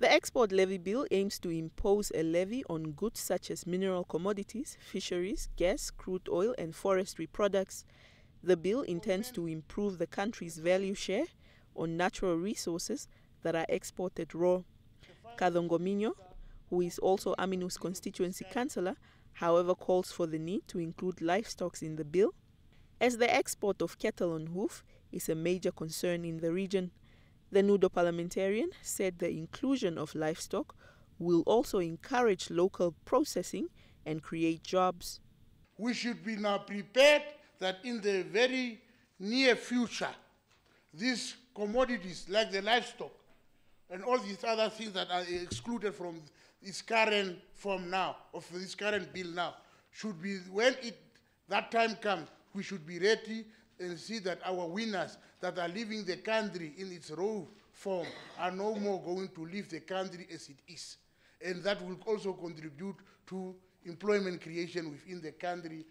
The export levy bill aims to impose a levy on goods such as mineral commodities, fisheries, gas, crude oil, and forestry products. The bill intends to improve the country's value share on natural resources that are exported raw. Kadongo who is also Aminuis constituency councillor, however, calls for the need to include livestock in the bill, as the export of cattle on hoof is a major concern in the region. The Nudo parliamentarian said the inclusion of livestock will also encourage local processing and create jobs. We should be now prepared that in the very near future, these commodities like the livestock and all these other things that are excluded from this current form now, of this current bill now, should be, when it, that time comes, we should be ready and see that our winners that are leaving the country in its raw form are no more going to leave the country as it is. And that will also contribute to employment creation within the country.